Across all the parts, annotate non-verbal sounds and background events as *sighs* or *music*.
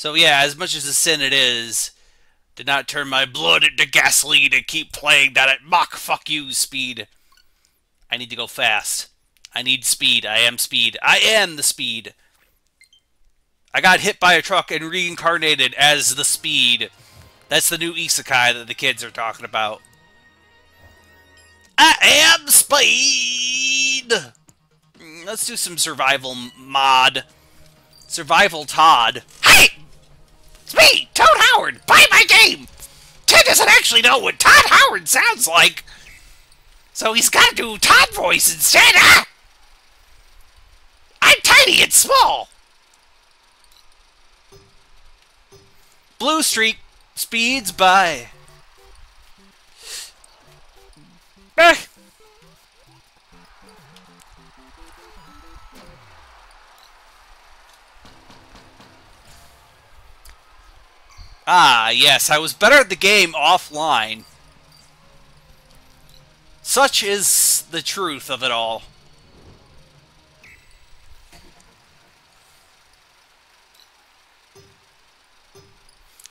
So yeah, as much as a sin it is, did not turn my blood into gasoline and keep playing that at mock fuck you speed. I need to go fast. I need speed. I am speed. I am the speed. I got hit by a truck and reincarnated as the speed. That's the new isekai that the kids are talking about. I am speed! Mm, let's do some survival mod. Survival Todd. It's me, Todd Howard! Buy my game! Ted doesn't actually know what Todd Howard sounds like. So he's got to do Todd voice instead, huh? I'm tiny and small. Blue Streak speeds by. Eh. Ah, yes, I was better at the game offline. Such is the truth of it all.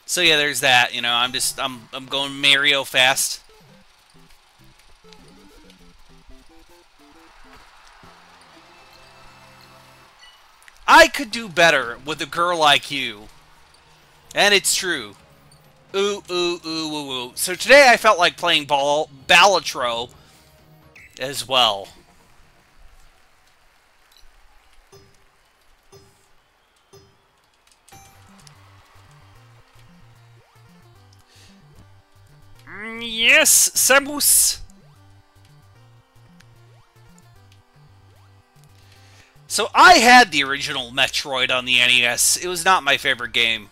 So yeah, there's that. You know, I'm just I'm I'm going Mario fast. I could do better with a girl like you. And it's true. Ooh, ooh, ooh, ooh, ooh. So today I felt like playing ball Balatro as well. Mm, yes, Samus. So I had the original Metroid on the NES. It was not my favorite game.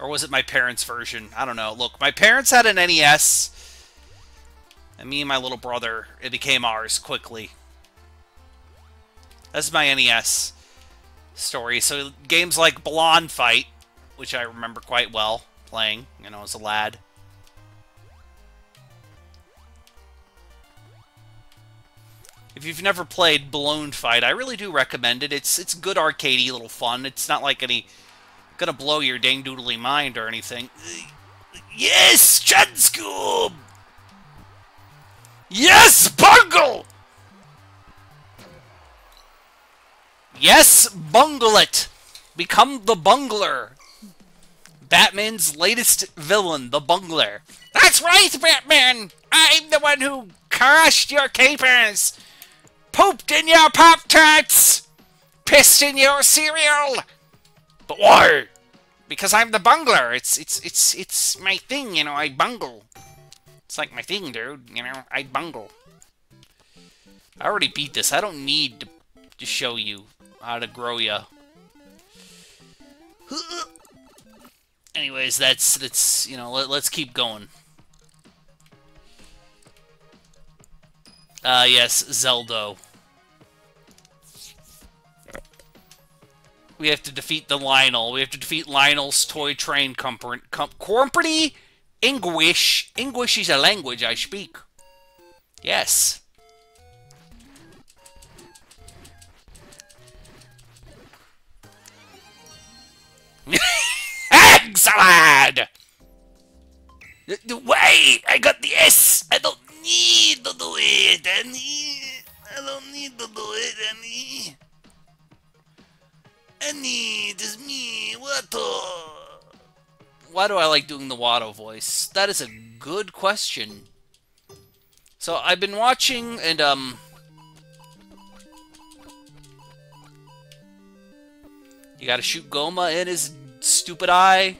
Or was it my parents' version? I don't know. Look, my parents had an NES. And me and my little brother, it became ours quickly. That's my NES story. So games like Balloon Fight, which I remember quite well playing, you know, as a lad. If you've never played Balloon Fight, I really do recommend it. It's it's good arcadey little fun. It's not like any gonna blow your dang doodly mind or anything. Yes, Chanscoob! Yes, Bungle! Yes, bungle it! Become the bungler! Batman's latest villain, the bungler. That's right, Batman! I'm the one who crushed your capers! Pooped in your Pop-Tarts! Pissed in your cereal! But why? Because I'm the bungler. It's it's it's it's my thing, you know. I bungle. It's like my thing, dude. You know, I bungle. I already beat this. I don't need to, to show you how to grow ya. *laughs* Anyways, that's that's you know. Let, let's keep going. Uh, yes, Zelda. We have to defeat the Lynel. We have to defeat Lionel's toy train company. Com company? English. English is a language I speak. Yes. Egg salad! Wait! I got the S! I don't need to do it, Annie! I don't need to do it, Annie! Annie, it is me, Watto! Why do I like doing the Watto voice? That is a good question. So, I've been watching, and, um... You gotta shoot Gohma in his stupid eye.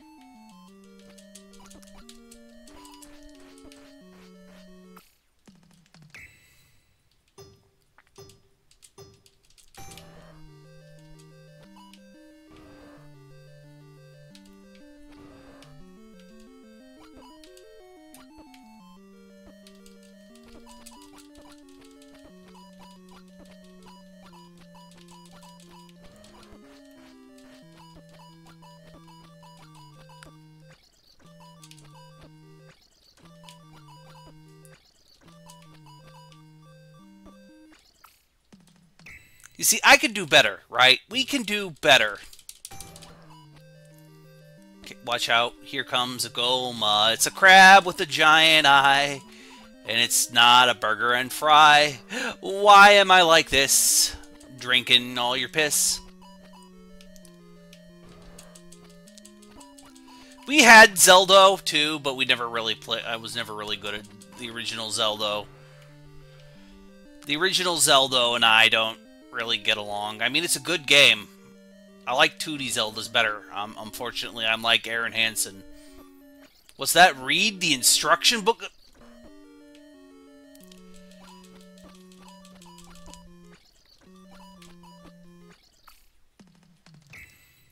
You see, I can do better, right? We can do better. Okay, watch out. Here comes a Gohma. It's a crab with a giant eye. And it's not a burger and fry. Why am I like this? Drinking all your piss? We had Zelda too, but we never really played. I was never really good at the original Zelda. The original Zelda and I don't really get along. I mean, it's a good game. I like 2D Zeldas better. Um, unfortunately, I'm like Aaron Hanson. What's that? Read the instruction book?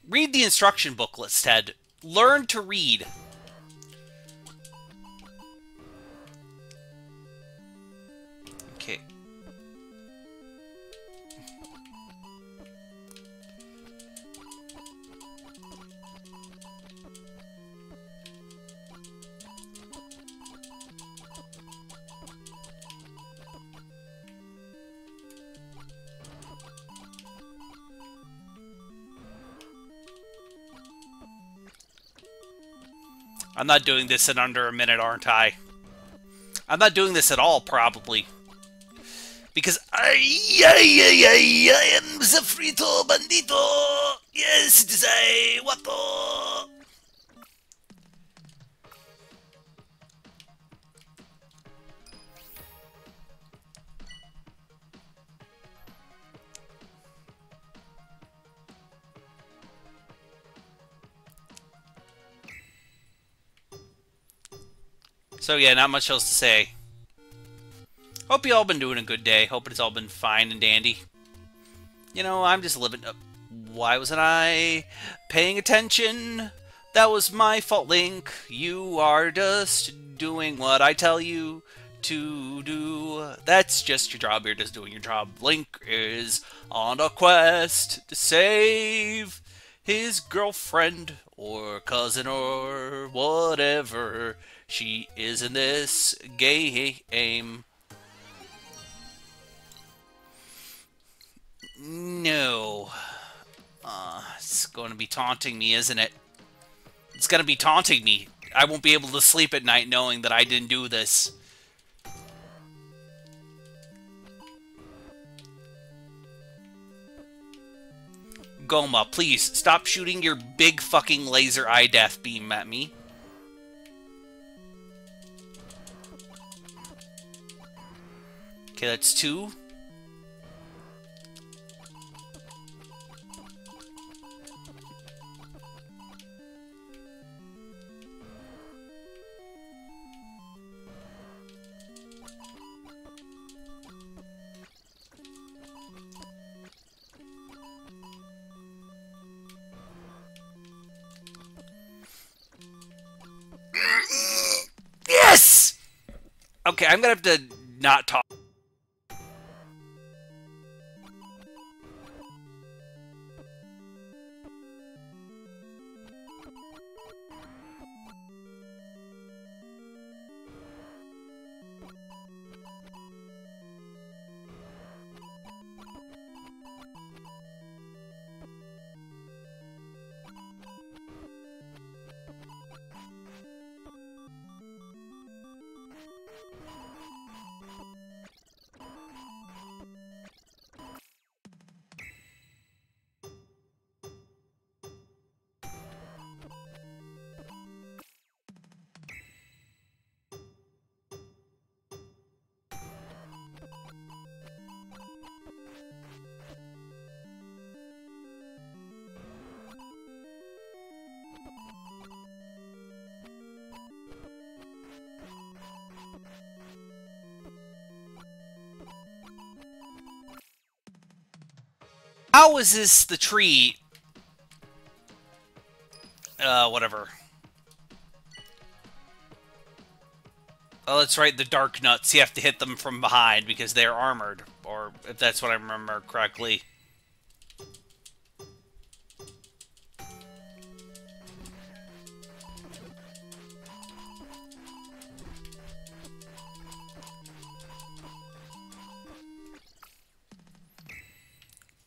Read the instruction booklets, Ted. Learn to read. Okay. I'm not doing this in under a minute, aren't I? I'm not doing this at all, probably. Because I, I, I, I am the frito bandito. Yes, it is I, Watto. So yeah, not much else to say. Hope you all been doing a good day. Hope it's all been fine and dandy. You know, I'm just living up. Why wasn't I paying attention? That was my fault, Link. You are just doing what I tell you to do. That's just your job. You're just doing your job. Link is on a quest to save his girlfriend or cousin or whatever she is in this game. No. Uh, it's going to be taunting me, isn't it? It's going to be taunting me. I won't be able to sleep at night knowing that I didn't do this. Gohma, please, stop shooting your big fucking laser eye death beam at me. Okay, that's two. Yes! Okay, I'm gonna have to not talk. Is this the tree? Uh, whatever. Oh, that's right, the dark nuts. You have to hit them from behind because they're armored. Or, if that's what I remember correctly.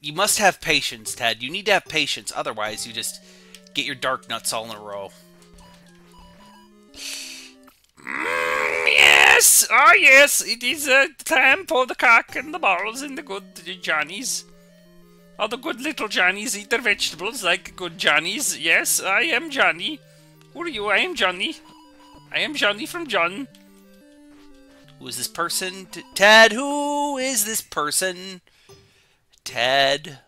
you must have patience, Ted. You need to have patience, otherwise you just get your dark nuts all in a row. Mm, yes! Oh, yes! It is a uh, time for the cock and the balls and the good Johnnies. All the good little Johnnies eat their vegetables like good Johnnies. Yes, I am Johnny. Who are you? I am Johnny. I am Johnny from John. Who is this person? T Ted, who is this person? Ted.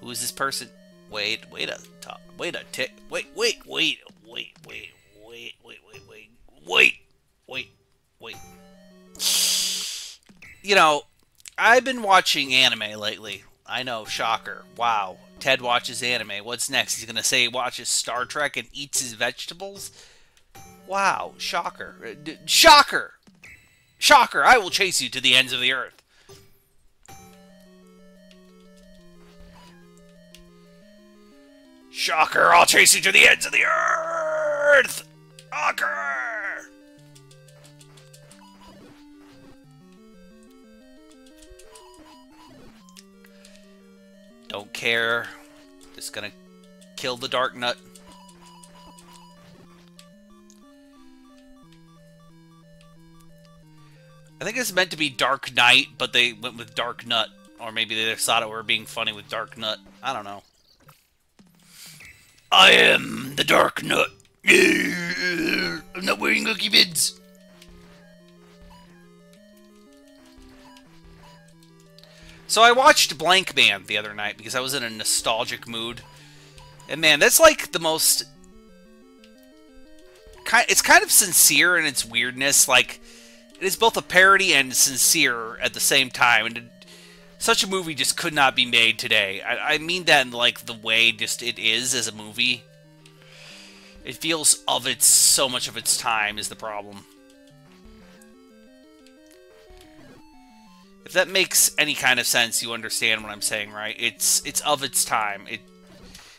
Who is this person? Wait, wait a top. Wait a tick. Wait, wait, wait, wait, wait, wait, wait, wait, wait, wait, wait, wait. You know, I've been watching anime lately. I know, shocker. Wow. Ted watches anime. What's next? He's going to say he watches Star Trek and eats his vegetables? Wow, shocker. Uh, shocker! Shocker! I will chase you to the ends of the earth. Shocker! I'll chase you to the ends of the earth! Shocker! Don't care. Just gonna kill the Dark Nut. I think it's meant to be Dark Knight, but they went with Dark Nut. Or maybe they thought it were being funny with Dark Nut. I don't know. I am the Dark Nut. I'm not wearing Lucky Vids. So I watched Blankman the other night because I was in a nostalgic mood. And man, that's like the most... It's kind of sincere in its weirdness. Like, it is both a parody and sincere at the same time. And such a movie just could not be made today. I, I mean that in like the way just it is as a movie. It feels of its so much of its time is the problem. If that makes any kind of sense, you understand what I'm saying, right? It's it's of its time. It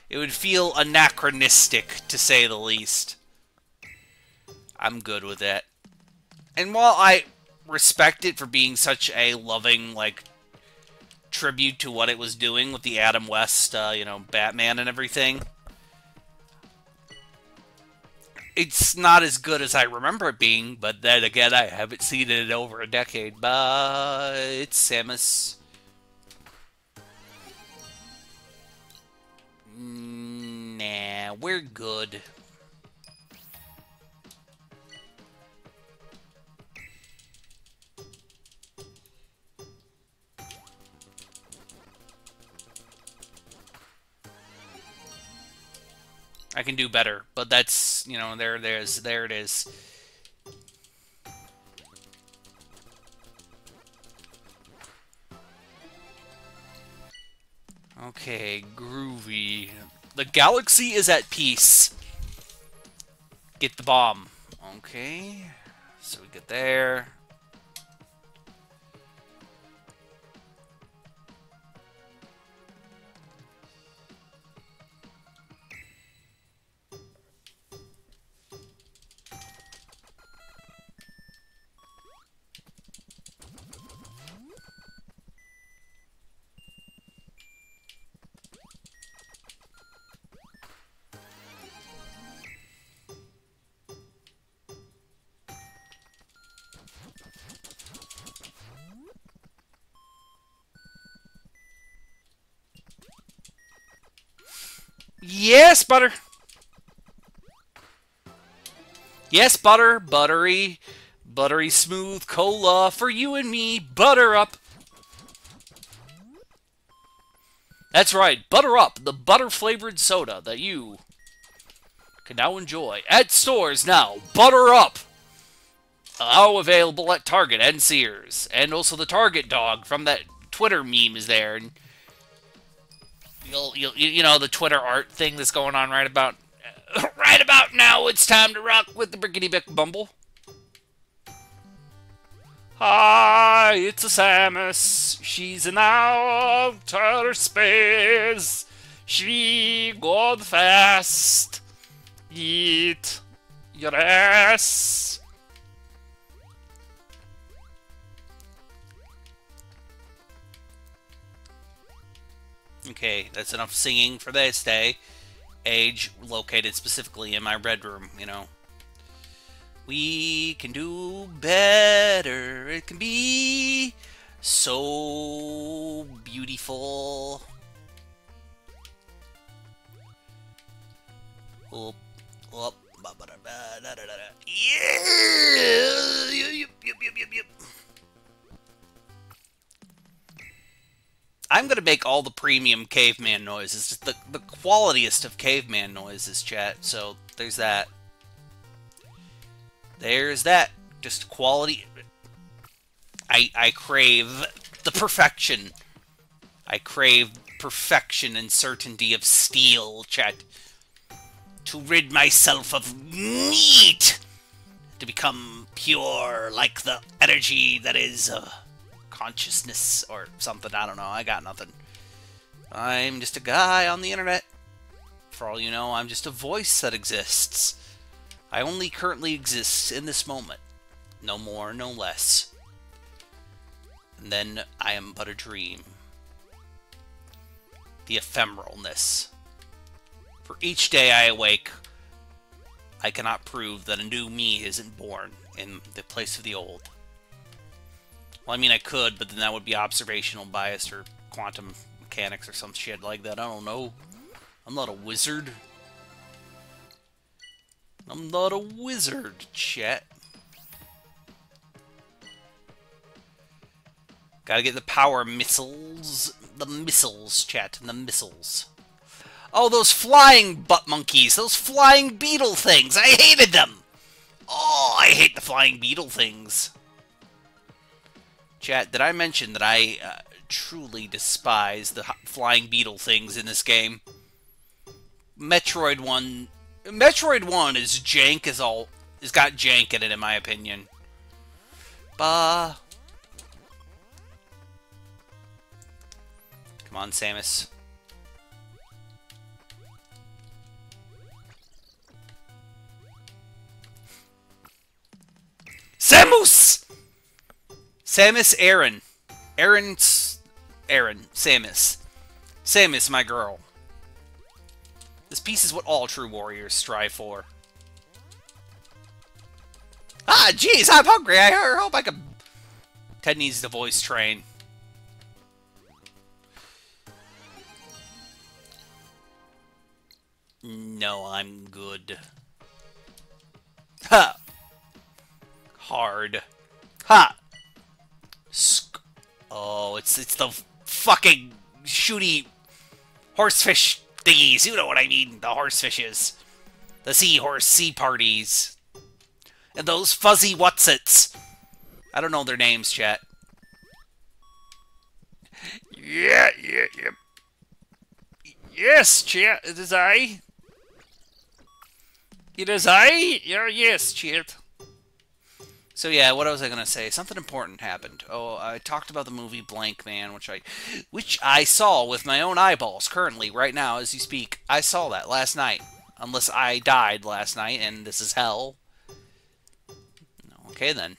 it would feel anachronistic to say the least. I'm good with it. And while I respect it for being such a loving like tribute to what it was doing with the Adam West, uh, you know, Batman and everything, it's not as good as I remember it being, but then again, I haven't seen it in over a decade. But it's Samus. Nah, we're good. I can do better, but that's, you know, there, there's, there it is. Okay, groovy. The galaxy is at peace. Get the bomb. Okay, so we get there. Yes, butter. Yes, butter, buttery, buttery smooth cola for you and me. Butter up. That's right, butter up, the butter flavored soda that you can now enjoy at stores now. Butter up. Now available at Target and Sears, and also the Target dog from that Twitter meme is there. And you'll, you'll you know the Twitter art thing that's going on right about *laughs* right about now. It's time to rock with the Brickety Bick Bumble. Hi, it's a Samus. She's in outer space. She got fast. Eat your ass. Okay, that's enough singing for this day. Age located specifically in my bedroom, you know. We can do better. It can be so beautiful. Yeah! I'm gonna make all the premium caveman noises, just the the qualityest of caveman noises, chat. So there's that. There's that. Just quality. I I crave the perfection. I crave perfection and certainty of steel, chat. To rid myself of meat. To become pure like the energy that is uh, consciousness or something. I don't know. I got nothing. I'm just a guy on the internet. For all you know, I'm just a voice that exists. I only currently exist in this moment. No more, no less. And then I am but a dream. The ephemeralness. For each day I awake, I cannot prove that a new me isn't born in the place of the old. Well, I mean, I could, but then that would be observational bias or quantum mechanics or some shit like that. I don't know. I'm not a wizard. I'm not a wizard, chat. Gotta get the power missiles. The missiles, chat. The missiles. Oh, those flying butt monkeys. Those flying beetle things. I hated them. Oh, I hate the flying beetle things. Chat, did I mention that I uh, truly despise the flying beetle things in this game? Metroid 1 Metroid 1 is jank as all It's got jank in it in my opinion. Bah. Come on, Samus. Samus! Samus Aran. Aran's... Aran. Samus. Samus, my girl. This piece is what all true warriors strive for. Ah, jeez, I'm hungry. I hope I can... Ted needs the voice train. No, I'm good. Ha! Hard. Ha! Sk oh, it's it's the fucking shooty horsefish thingies. You know what I mean? The horsefishes. The seahorse sea parties. And those fuzzy whatsits. I don't know their names, chat. Yeah, yeah, yeah. Yes, chat, it is I. It is I? Yeah, yes, chat. So yeah, what was I gonna say? Something important happened. Oh, I talked about the movie Blankman, which I, which I saw with my own eyeballs. Currently, right now, as you speak, I saw that last night. Unless I died last night, and this is hell. Okay then.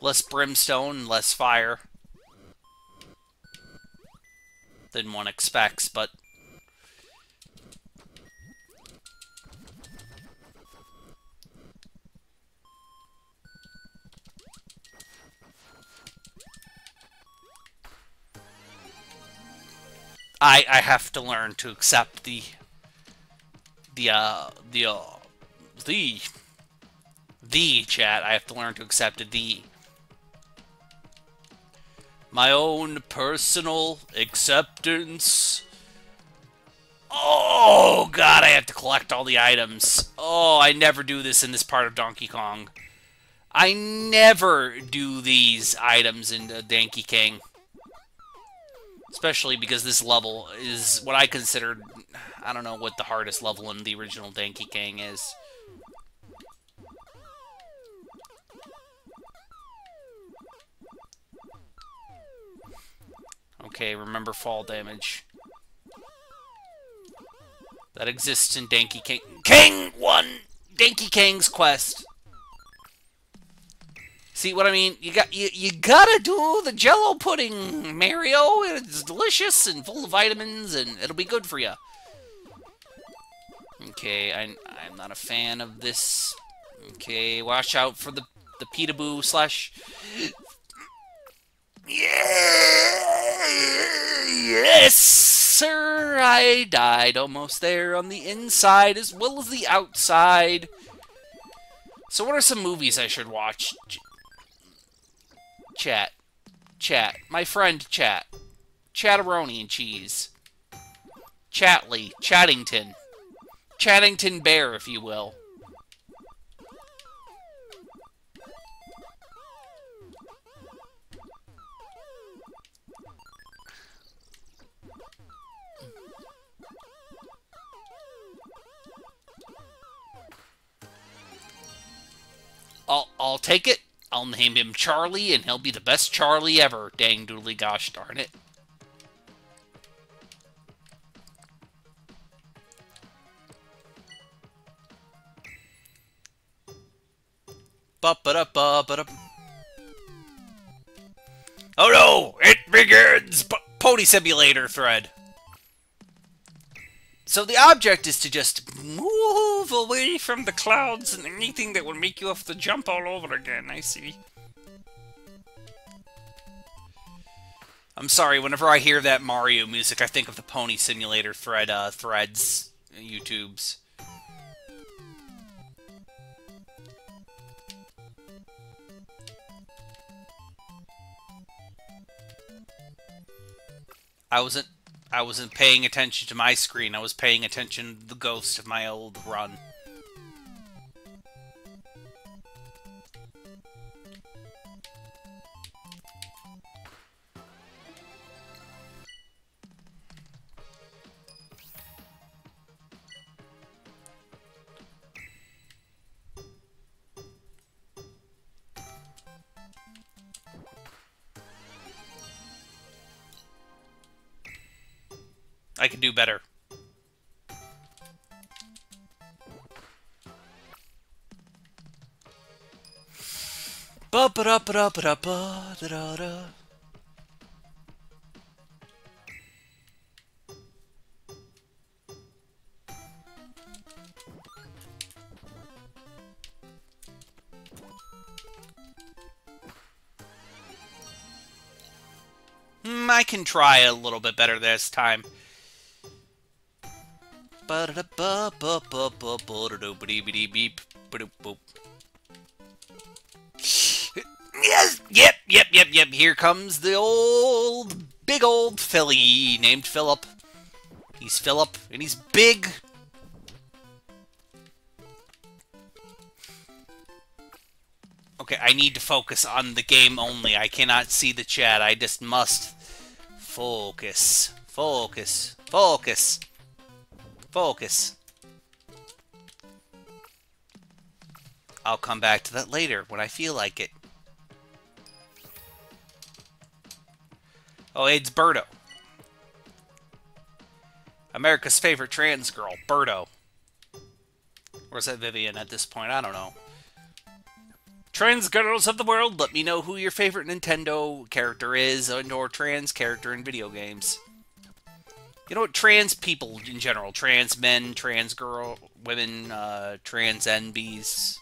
Less brimstone, less fire than one expects, but I I have to learn to accept the the uh the uh the the chat. I have to learn to accept the my own personal acceptance. Oh god, I have to collect all the items. Oh, I never do this in this part of Donkey Kong. I never do these items in Donkey Kong. Especially because this level is what I considered... I don't know what the hardest level in the original Donkey Kong is. Okay, remember fall damage. That exists in Donkey Kong. King 1! Donkey Kong's Quest. See what I mean? You got you, you gotta do the Jello pudding, Mario. It's delicious and full of vitamins, and it'll be good for you. Okay, I, I'm not a fan of this. Okay, watch out for the the peekaboo slash. Yes, sir. I died almost there on the inside as well as the outside. So, what are some movies I should watch? Chat, chat, my friend, chat, Chatteroni and cheese, Chatley, Chattington. Chattington Bear, if you will. I'll, I'll take it. I'll name him Charlie, and he'll be the best Charlie ever. Dang doodly gosh darn it. Ba -ba -da -ba -ba -da. Oh no! It begins! P Pony Simulator thread. So the object is to just move away from the clouds and anything that would make you have to jump all over again, I see. I'm sorry, whenever I hear that Mario music, I think of the Pony Simulator thread, uh, threads, YouTubes. I wasn't I wasn't paying attention to my screen. I was paying attention to the ghost of my old run. I can do better. Ba ba da ba da ba da ba da da da. I can try a little bit better this time. Yes, yep, yep, yep, yep. Here comes the old, big old filly named Philip. He's Philip, and he's big. Okay, I need to focus on the game only. I cannot see the chat. I just must focus. Focus. Focus. Focus. I'll come back to that later when I feel like it. Oh, it's Birdo. America's favorite trans girl, Birdo. Or is that Vivian at this point? I don't know. Trans girls of the world, let me know who your favorite Nintendo character is, and or trans character in video games. You know? Trans people in general, trans men, trans girl, women, uh, trans NBs.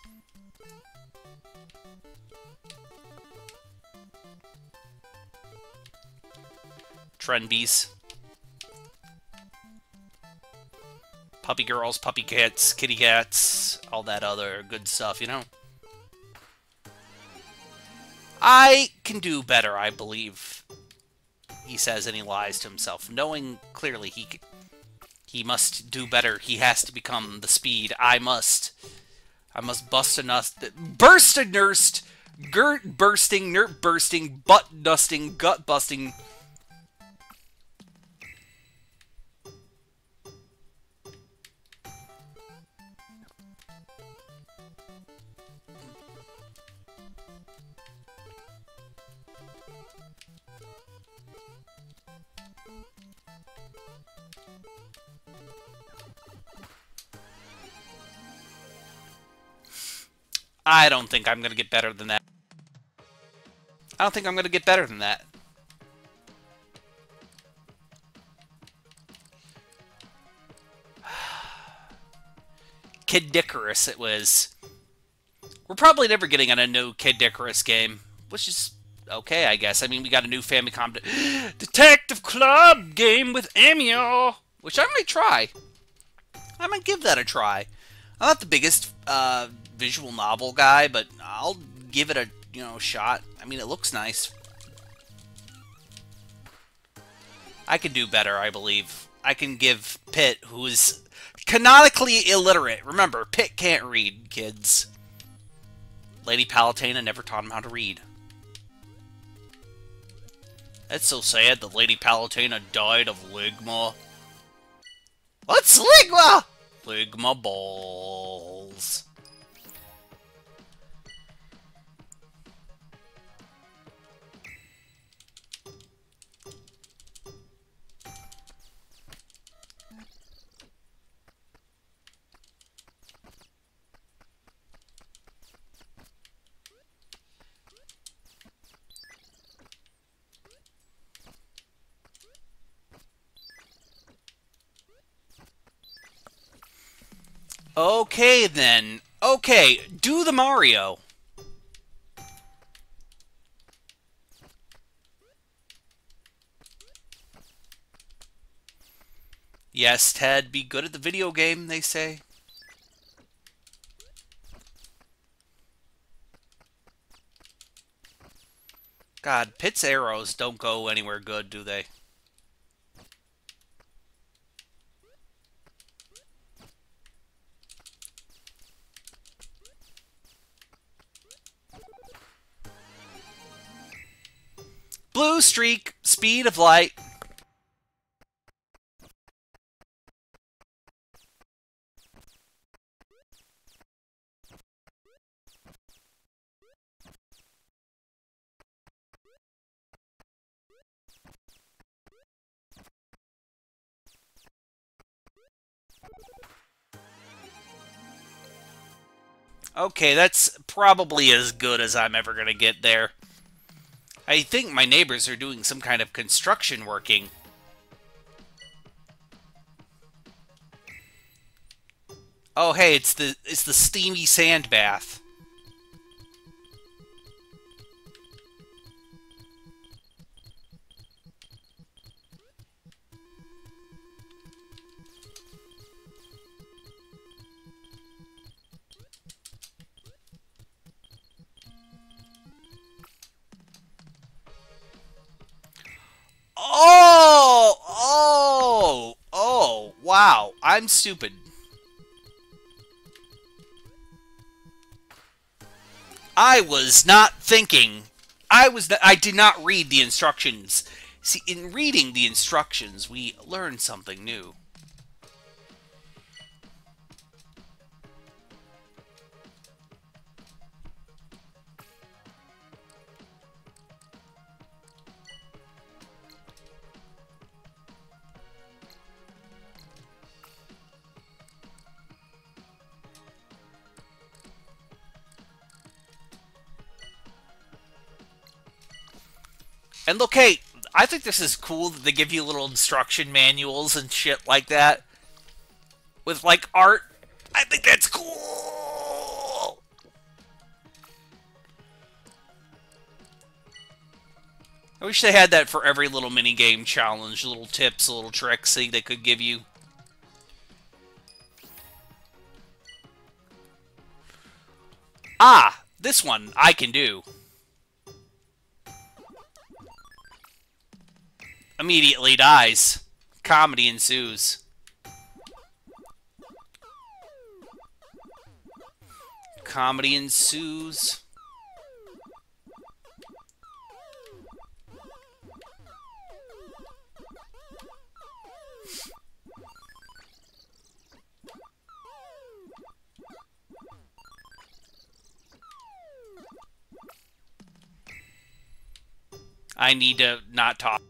Trendbees. Puppy girls, puppy cats, kitty cats, all that other good stuff, you know? I can do better, I believe he says and he lies to himself, knowing clearly he he must do better. He has to become the speed. I must. I must bust a nust. Burst a nursed. Girt bursting, nert bursting, butt dusting, gut busting. I don't think I'm going to get better than that. I don't think I'm going to get better than that. *sighs* Kid Icarus it was. We're probably never getting on a new Kid Icarus game, which is okay, I guess. I mean, we got a new Famicom De *gasps* Detective Club game with Emio, which I might try. I might give that a try. I'm not the biggest uh, visual novel guy, but I'll give it a you know shot. I mean, it looks nice. I can do better, I believe. I can give Pit, who is canonically illiterate. Remember, Pit can't read, kids. Lady Palutena never taught him how to read. That's so sad that Lady Palutena died of ligma. What's ligma? Ligma balls. Okay, then. Okay, do the Mario. Yes, Ted, be good at the video game, they say. God, Pit's arrows don't go anywhere good, do they? Streak, speed of light. Okay, that's probably as good as I'm ever going to get there. I think my neighbors are doing some kind of construction working. Oh, hey, it's the it's the steamy sand bath. I'm stupid. I was not thinking. I was. I did not read the instructions. See, in reading the instructions, we learn something new. Think this is cool that they give you little instruction manuals and shit like that. With, like, art. I think that's cool! I wish they had that for every little mini game challenge, little tips, little tricks they could give you. Ah, this one I can do. Immediately dies. Comedy ensues. Comedy ensues. I need to not talk.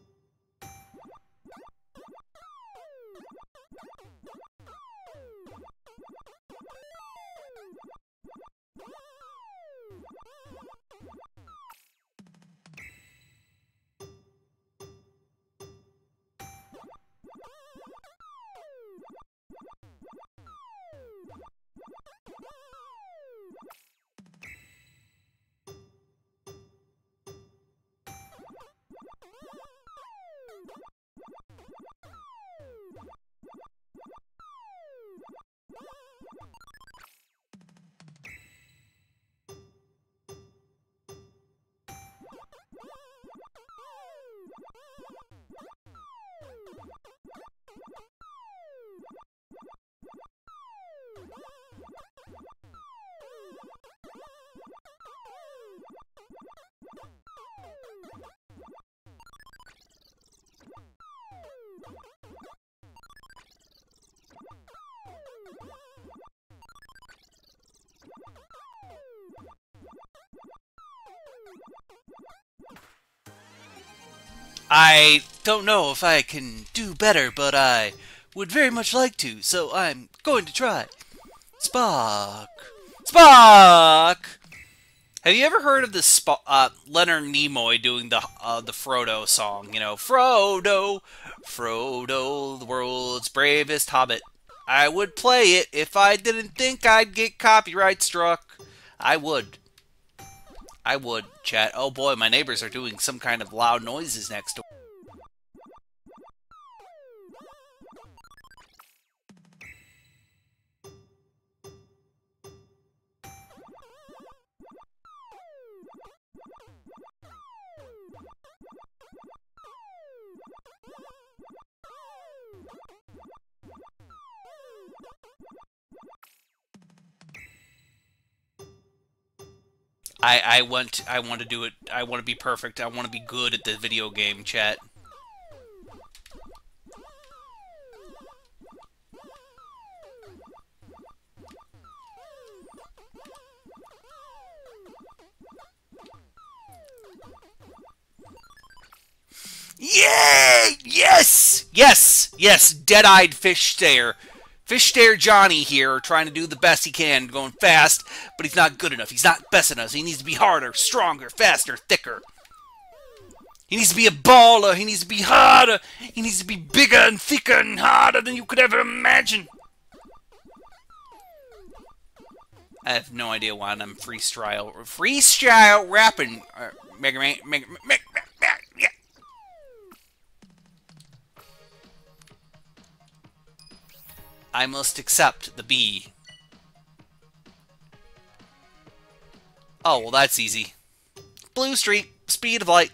I don't know if I can do better, but I would very much like to, so I'm going to try. Spock. Spock! Have you ever heard of the Sp- uh, Leonard Nimoy doing the uh, the Frodo song? You know, Frodo, Frodo, the world's bravest hobbit. I would play it if I didn't think I'd get copyright struck. I would. I would, chat. Oh boy, my neighbors are doing some kind of loud noises next door. I I want I want to do it. I want to be perfect. I want to be good at the video game chat. Yay! Yes! Yes! Yes! Dead-eyed fish stare. Fish stare Johnny here, trying to do the best he can, going fast, but he's not good enough. He's not best enough. He needs to be harder, stronger, faster, thicker. He needs to be a baller. He needs to be harder. He needs to be bigger and thicker and harder than you could ever imagine. I have no idea why I'm freestyle freestyle rapping. Uh, Mega Man, Mega, Mega, I must accept the B. Oh, well that's easy. Blue Street, speed of light.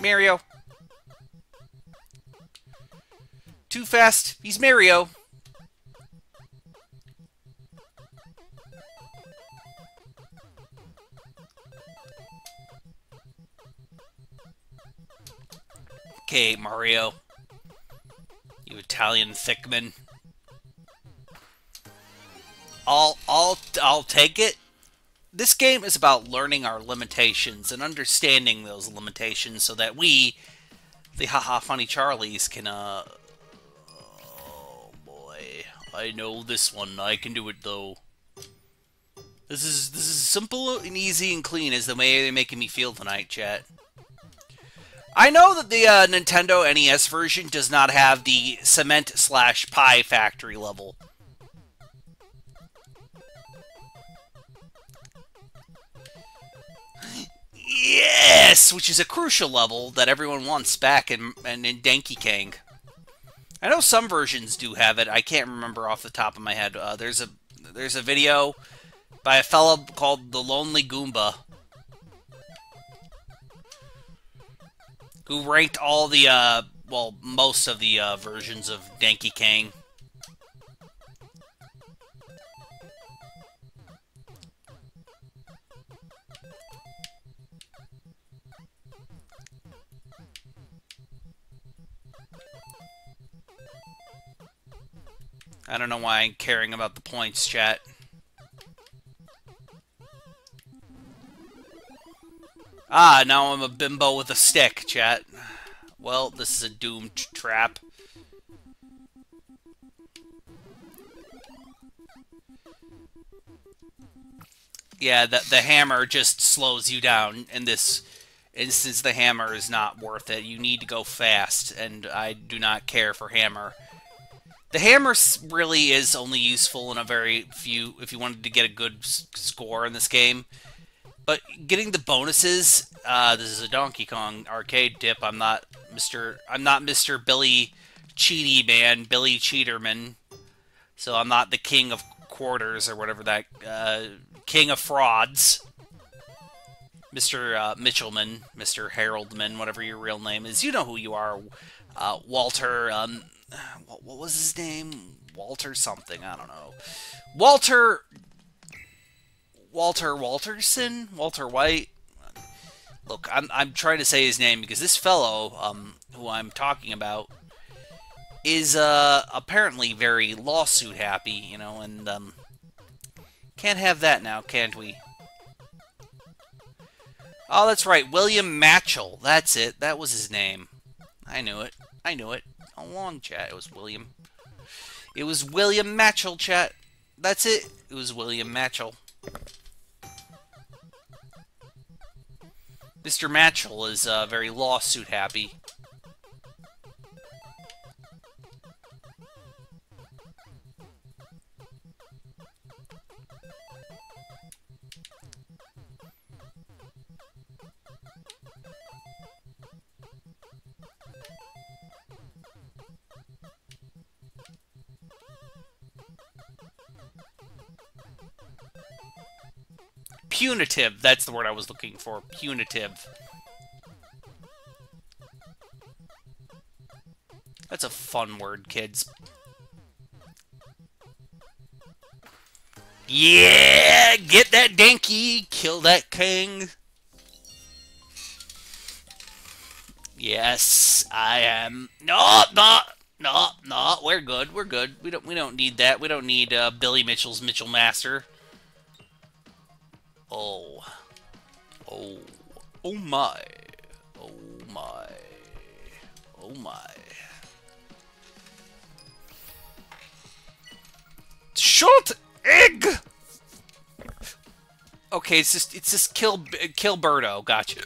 Mario. Too fast, he's Mario. Okay, Mario. You Italian thickman. I'll I'll I'll take it. This game is about learning our limitations and understanding those limitations so that we, the haha funny Charlies, can uh Oh boy. I know this one. I can do it though. This is this is simple and easy and clean as the way they're making me feel tonight, chat. I know that the uh, Nintendo NES version does not have the cement slash pie factory level. Yes, which is a crucial level that everyone wants back in, in, in Danky Kang. I know some versions do have it. I can't remember off the top of my head. Uh, there's a there's a video by a fellow called the Lonely Goomba who ranked all the uh, well most of the uh, versions of Danky Kang. I don't know why I'm caring about the points, chat. Ah, now I'm a bimbo with a stick, chat. Well, this is a doomed trap. Yeah, the, the hammer just slows you down. In this instance, the hammer is not worth it. You need to go fast, and I do not care for hammer. The hammer really is only useful in a very few, if you wanted to get a good score in this game. But getting the bonuses, uh, this is a Donkey Kong arcade tip. I'm not Mr. I'm not Mr. Billy Cheaty Man, Billy Cheaterman. So I'm not the king of quarters or whatever that, uh, king of frauds. Mr. Uh, Mitchellman, Mr. Haroldman, whatever your real name is. You know who you are. Uh, Walter, um, *sighs* what, what was his name? Walter something. I don't know. Walter. Walter Walterson? Walter White? Look, I'm, I'm trying to say his name because this fellow, um, who I'm talking about, is uh, apparently very lawsuit happy, you know, and um, can't have that now, can't we? Oh, that's right, William Matchell. That's it. That was his name. I knew it. I knew it. All long chat. It was William. It was William Matchell, chat. That's it. It was William Matchell. Mr. Matchell is uh, very lawsuit happy. Punitive. That's the word I was looking for. Punitive. That's a fun word, kids. Yeah! Get that dinky! Kill that king! Yes, I am. No, no, no, no. We're good. We're good. We don't. We don't need that. We don't need uh, Billy Mitchell's Mitchell Master. Oh. Oh. Oh my. Oh my. Oh my. Short egg! Okay, it's just it's just kill kill Birdo. Gotcha.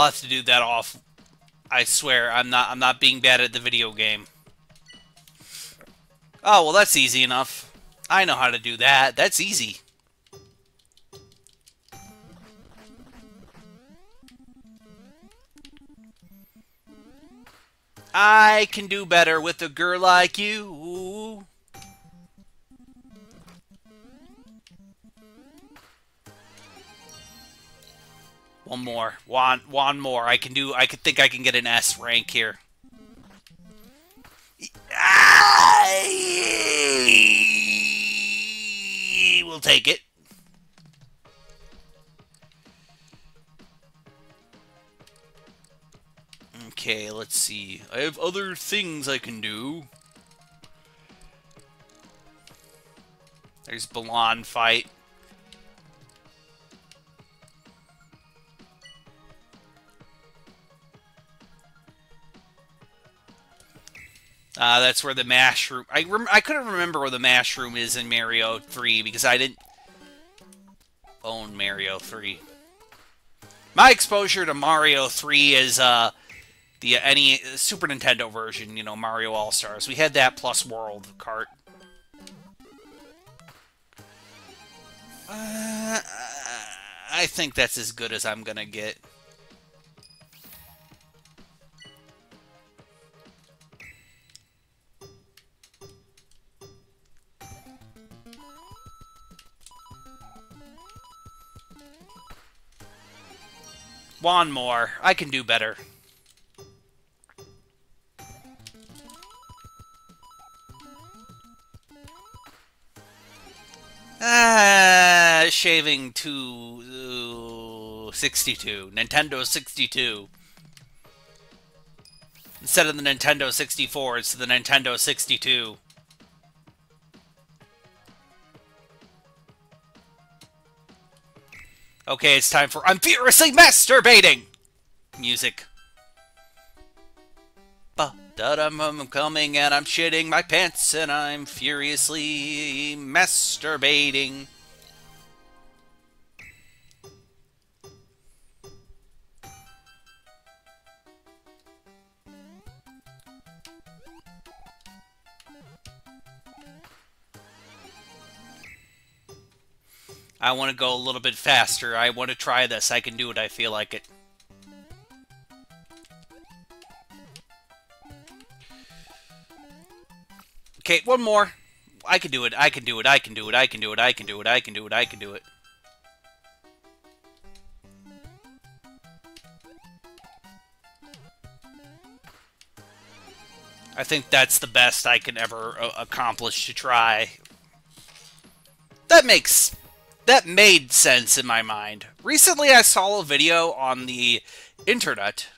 I'll have to do that off. I swear, I'm not I'm not being bad at the video game. Oh, well that's easy enough. I know how to do that. That's easy. I can do better with a girl like you. One more. One one more. I can do I could think I can get an S rank here. We'll take it. Okay, let's see. I have other things I can do. There's Balloon Fight. Uh, that's where the mushroom. I rem I couldn't remember where the mushroom is in Mario 3 because I didn't own Mario 3. My exposure to Mario 3 is uh, the uh, any Super Nintendo version, you know, Mario All Stars. We had that plus World Kart. Uh, I think that's as good as I'm gonna get. One more. I can do better. Ah, shaving to uh, 62. Nintendo 62. Instead of the Nintendo 64, it's the Nintendo 62. Okay, it's time for I'm furiously masturbating! Music. Ba da da um, I'm coming and I'm shitting my pants and I'm furiously masturbating. I want to go a little bit faster. I want to try this. I can do it. I feel like it. Okay, one more. I can do it. I can do it. I can do it. I can do it. I can do it. I can do it. I can do it. I think that's the best I can ever uh, accomplish to try. That makes that made sense in my mind. Recently I saw a video on the internet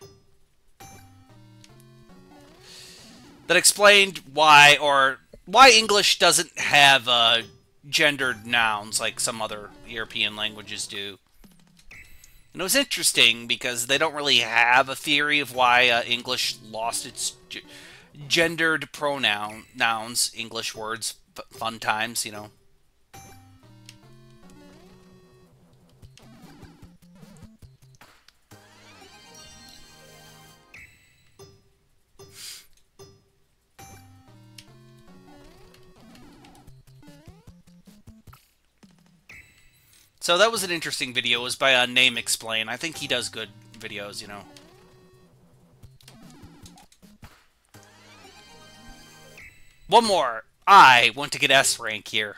that explained why or why English doesn't have uh, gendered nouns like some other European languages do. And it was interesting because they don't really have a theory of why uh, English lost its gendered pronoun nouns, English words, fun times, you know. So that was an interesting video. It was by uh, Name Explain. I think he does good videos, you know. One more. I want to get S rank here.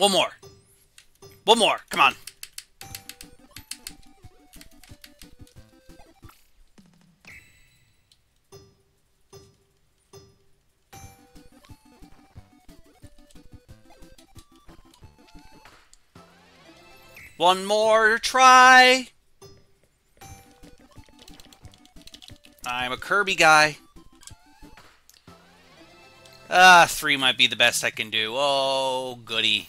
One more. One more. Come on. One more try. I'm a Kirby guy. Ah, three might be the best I can do. Oh, goody.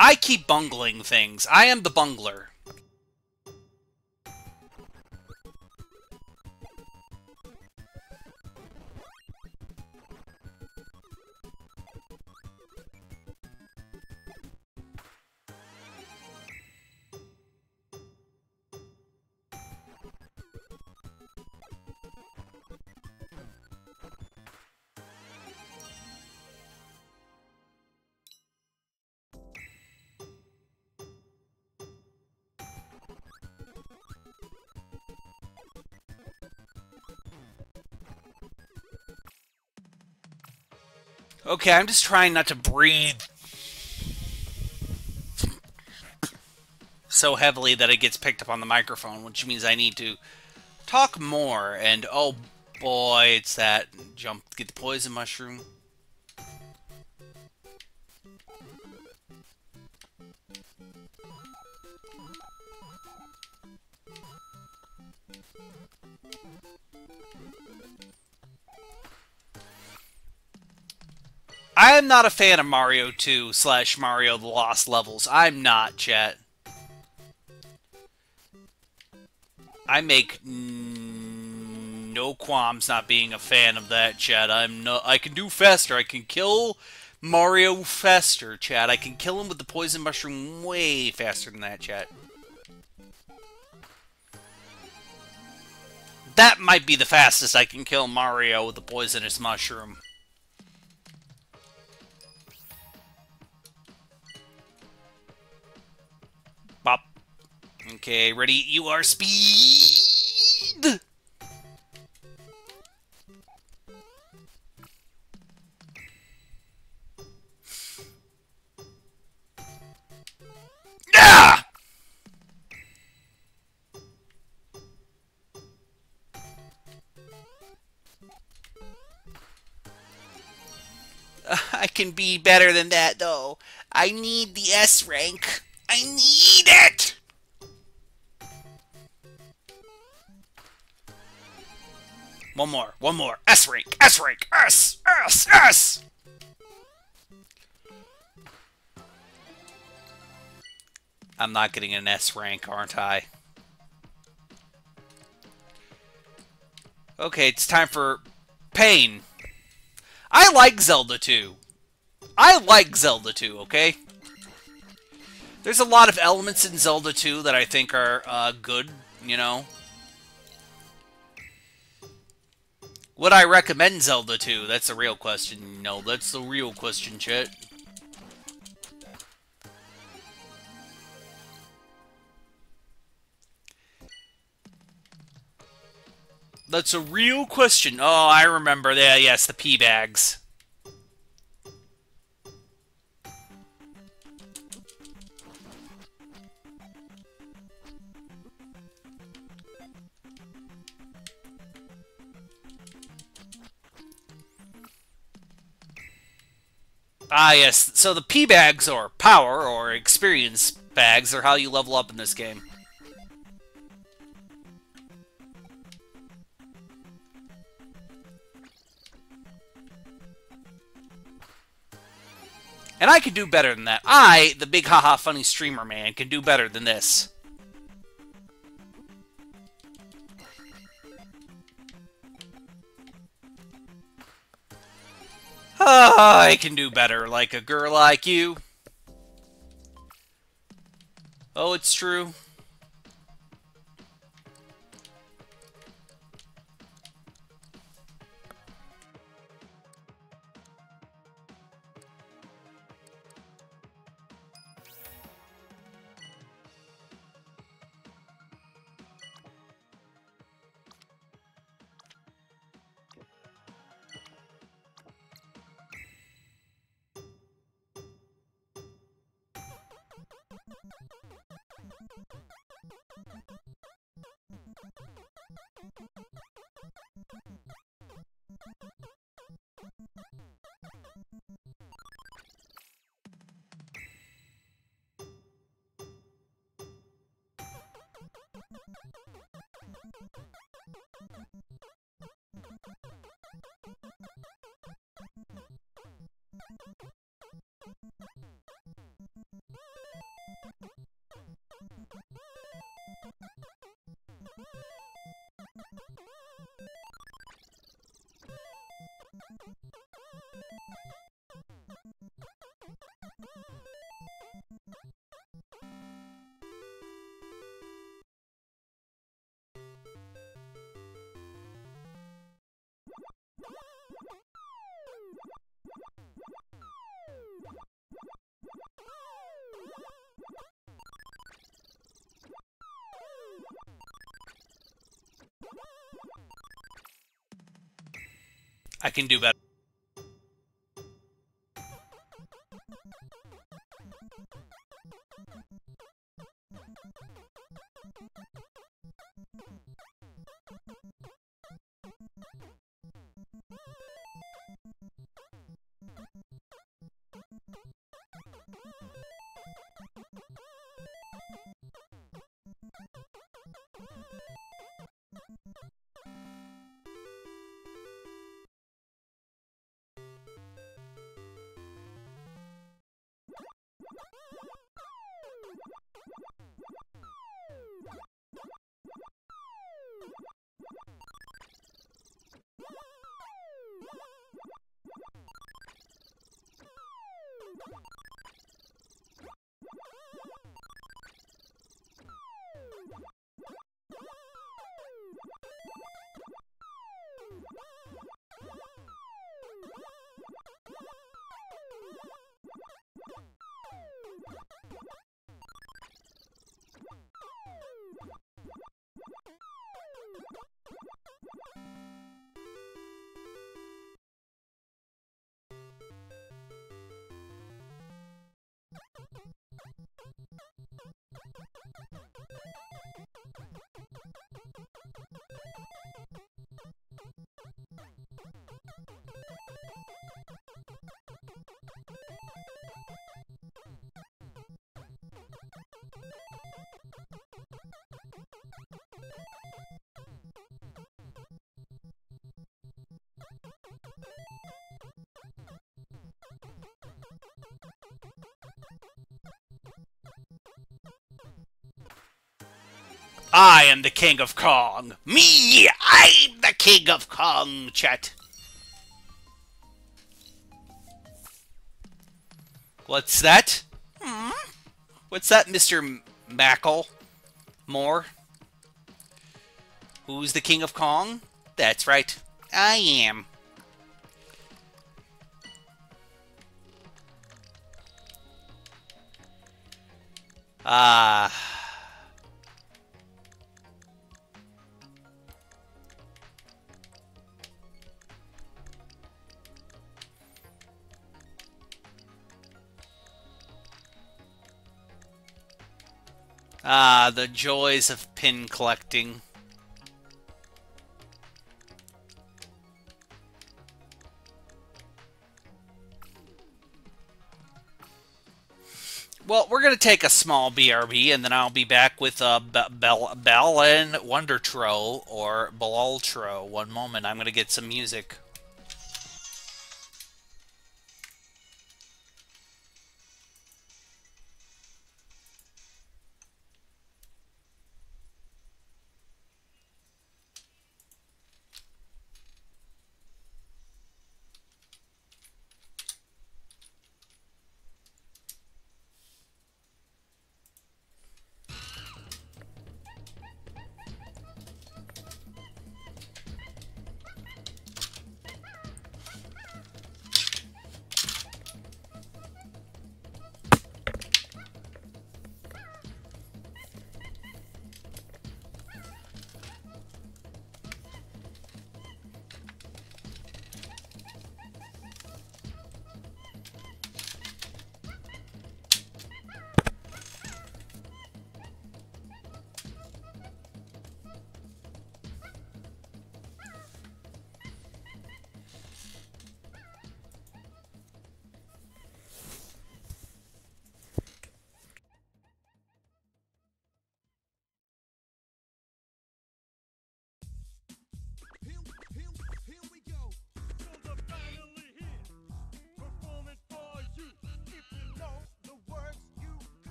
I keep bungling things. I am the bungler. Okay, I'm just trying not to breathe so heavily that it gets picked up on the microphone, which means I need to talk more. And oh boy, it's that jump, get the poison mushroom. I am not a fan of Mario 2 slash Mario the Lost Levels. I'm not, chat. I make no qualms not being a fan of that, chat. I'm no. I can do faster. I can kill Mario faster, chat. I can kill him with the poison mushroom way faster than that, chat. That might be the fastest I can kill Mario with the poisonous mushroom. Okay, ready? You are speed! Ah! *laughs* I can be better than that, though. I need the S rank. I need One more, one more. S rank, S rank, S, S, S! I'm not getting an S rank, aren't I? Okay, it's time for Pain. I like Zelda 2. I like Zelda 2, okay? There's a lot of elements in Zelda 2 that I think are uh, good, you know? Would I recommend Zelda 2? That's the real question. No, that's the real question, chat. That's a real question. Oh, I remember. Yeah, yes, the pee bags. Ah, yes. So the P bags, or power, or experience bags, are how you level up in this game. And I can do better than that. I, the big haha funny streamer man, can do better than this. *laughs* I can do better like a girl like you. Oh, it's true. I can do better. I am the King of Kong. Me, I'm the King of Kong, chat. What's that? Hmm? What's that, Mr. Mackle? More? Who's the King of Kong? That's right. I am. Ah. Ah, the joys of pin collecting. Well, we're going to take a small BRB, and then I'll be back with uh, Bell, Bell and Wonder Tro, or Balatro. One moment, I'm going to get some music.